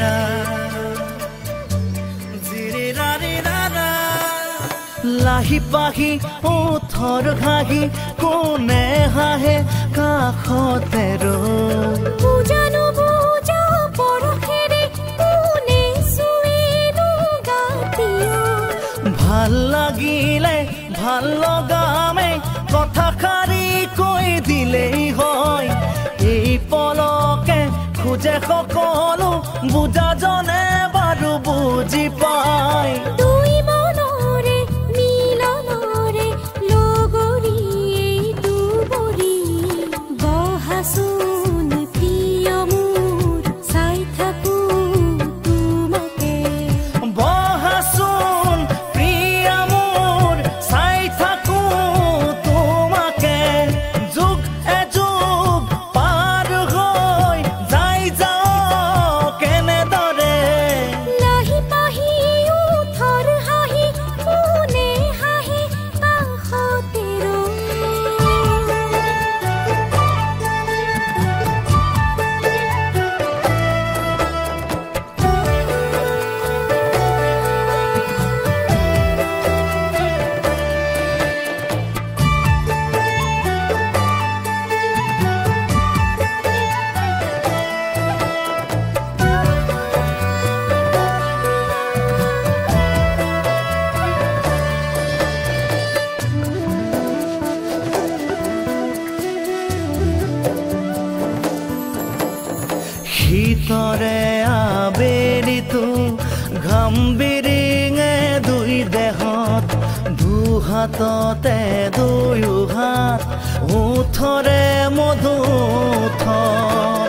ra jire ra re ra ra lahi pahi o thor ghahi ko ne ha he ka khote ro bujano buja porokhe re ko ne sui nu gatiyo bhal lagile bhal lagame kotha kari koi dile hoy ei polo খোজে সকলো বুজা জনে বাৰু বুজি পায়। ভিতরে আবেরি তু বিৰিঙে দুই দেহত দুহাততে দুই হাত উথরে মধু থর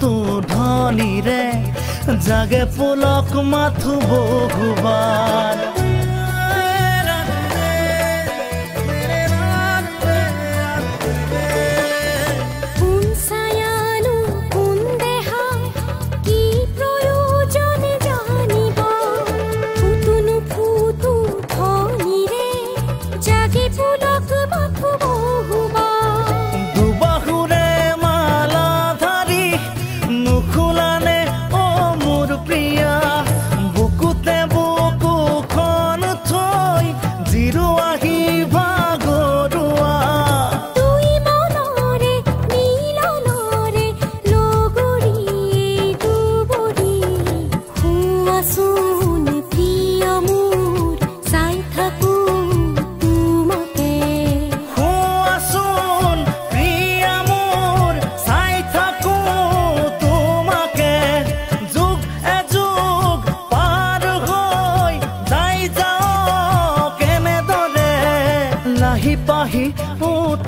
তু ধনীৰে জাগে পুলক মাথো বহুবাৰ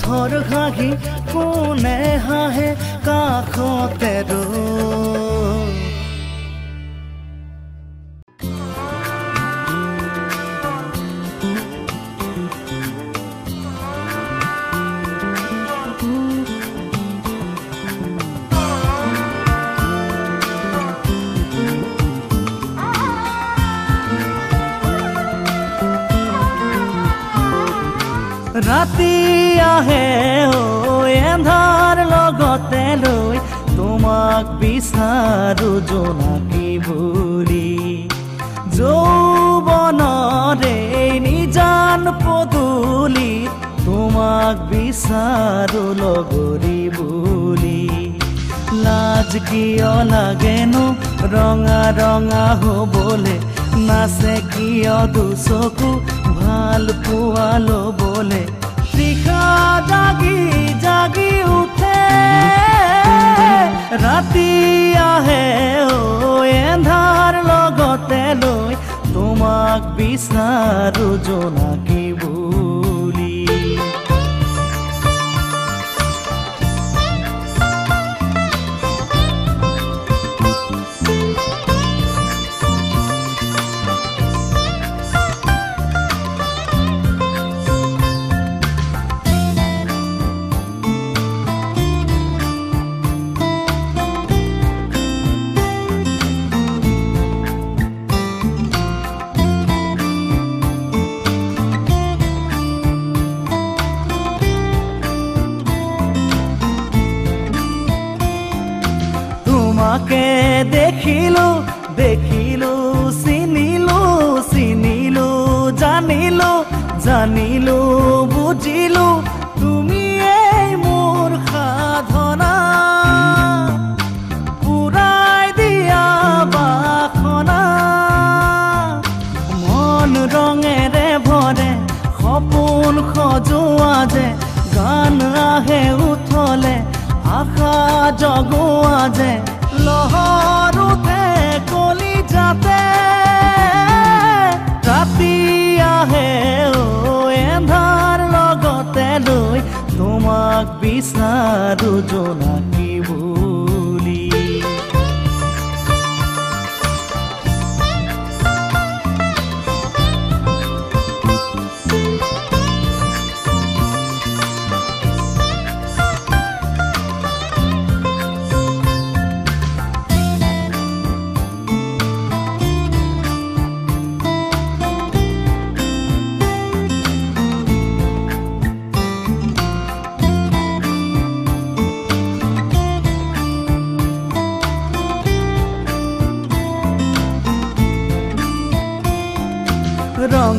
ওঠৰ ঘাঁহি কোনে হাঁহে কাষতে বিচাৰো জোনাকী বুলি যৌৱনৰে নিজান পদূলি তোমাক বিচাৰো লগৰী বুলি। লাজ কিয় লাগেনো ৰঙা ৰঙা হ'বলে? নাচে কিয় দুচকু ভাল পোৱা ল'বলে জাগি জাগি উঠে। ৰাতি আহে এন্ধাৰ লগতে লৈ তোমাক বিচাৰো জোনাকী উঠলে আশা জগোৱা যে লহৰ উঠে কলি যাতে ৰাতি আহে এন্ধাৰ লগতে লৈ তোমাক বিচাৰো জোনাকী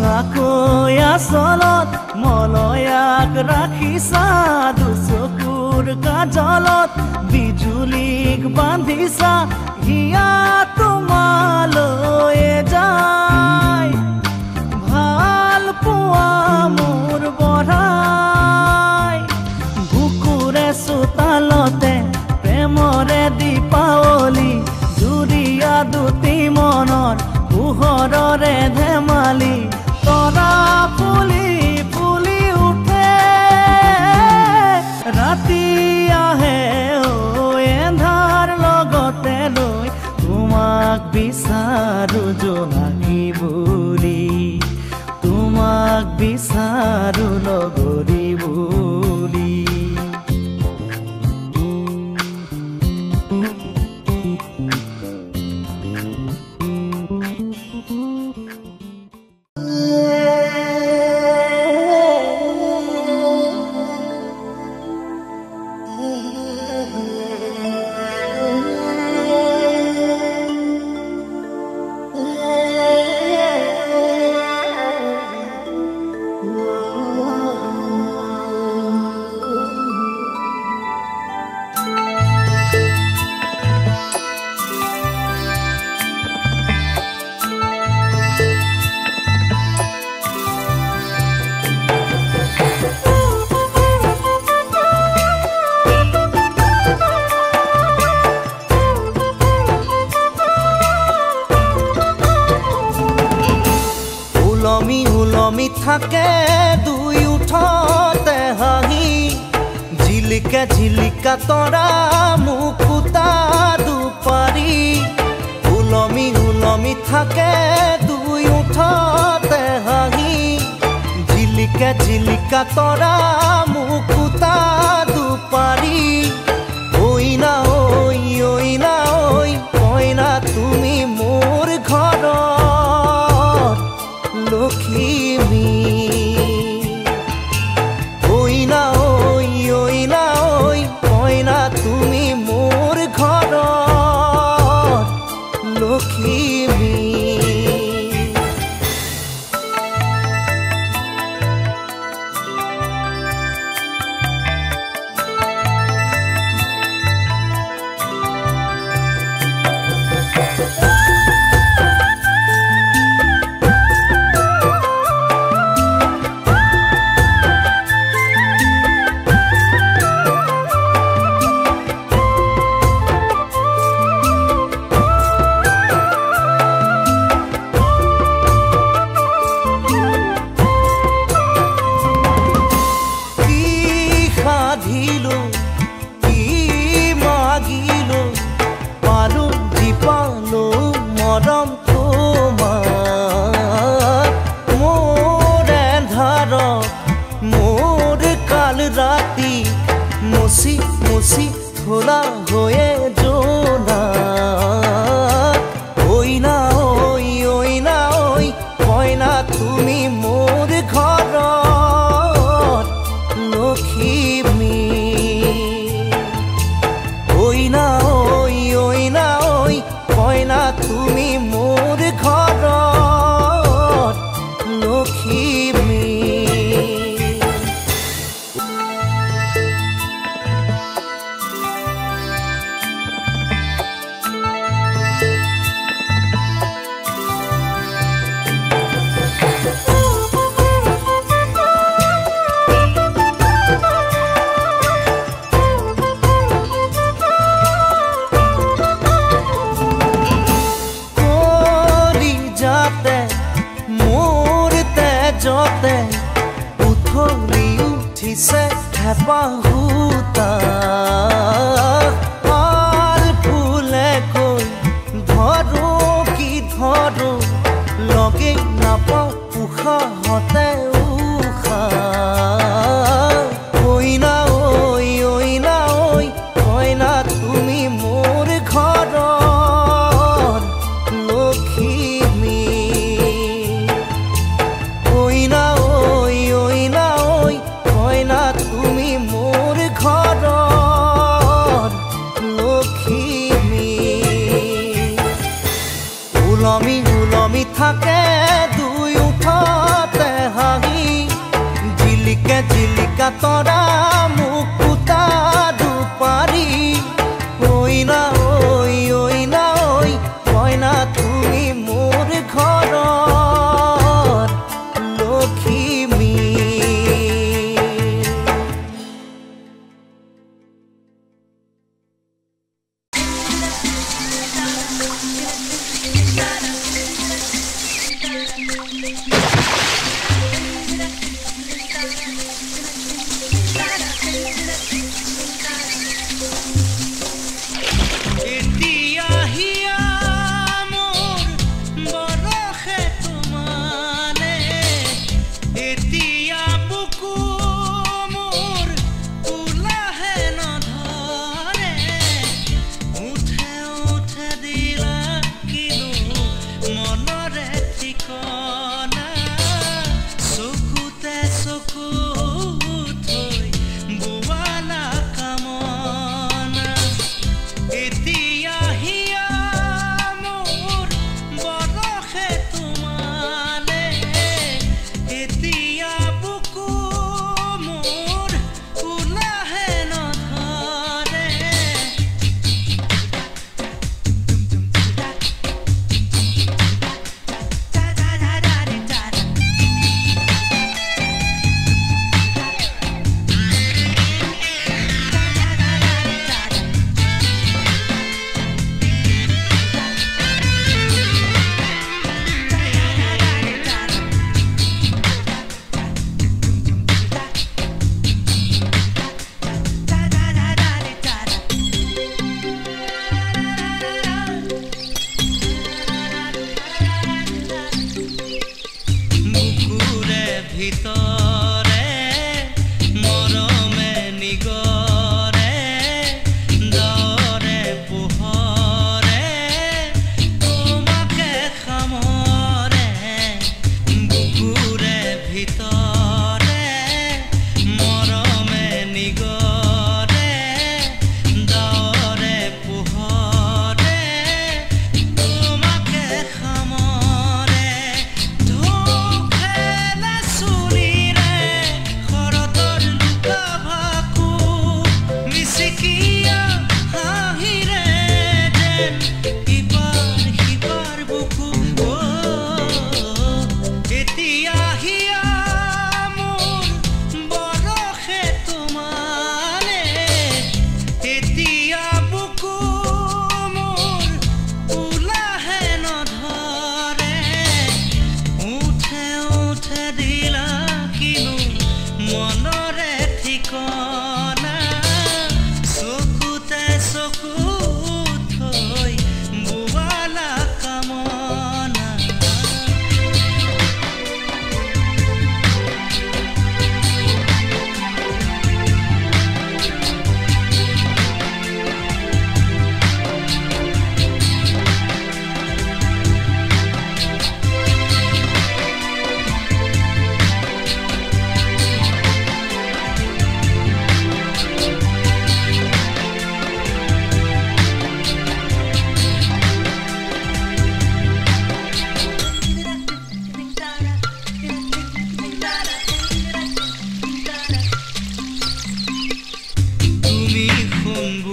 ৰঙাকৈ আচলত মলয়াক ৰাখিছা দুচকুৰ কাজলত বিজুলীক বান্ধিছা হিয়া তোমালৈ যায় ভাল পোৱা মোৰ বঢ়াই বুকুৰে চোতালতে প্ৰেমৰে দীপাৱলী জুৰীয়া দুটি মনৰ পোহৰৰে ধেমালি তৰা ফুলি ফুলি উঠে। ৰাতি আহে এন্ধাৰ লগতে লৈ তোমাক বিচাৰো জোনাকী বুলি। তোমাক বিচাৰো লগৰী থাকে দুই উঠতে হাহি। ঝিলিকে ঝিলিকা তৰা মুকুতা দুপাৰি ওলমি উলমি থাকে দুই উঠতে হাহি। ঝিলিকে ঝিলিকা তৰা মুকুতা দুপাৰি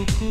beaucoup.